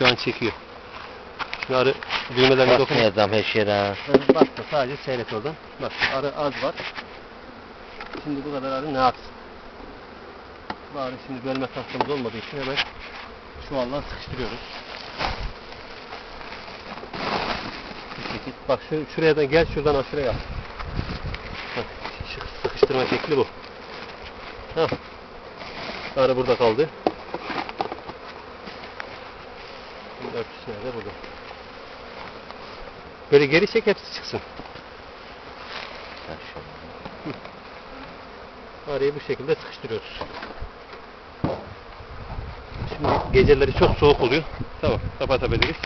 Şu an çekiyor. Şimdi arı düğmelerine dokun. Basmayacağım her yere. Bak da sadece seyret oradan. Bak arı az var. Şimdi bu kadar arı ne yapsın? Bari şimdi bölme tahtamız olmadığı için hemen çuvalla sıkıştırıyoruz. Bak şu, şuraya da gel şuradan aşırı yap. Bak sıkıştırma şekli bu. Hah. Arı burada kaldı. Şimdi örtüsü nerede? Burada. Böyle geri çek hepsi çıksın. Arayı bu şekilde sıkıştırıyoruz. Şimdi geceleri çok soğuk oluyor. Tamam kapatabiliriz.